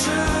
Pressure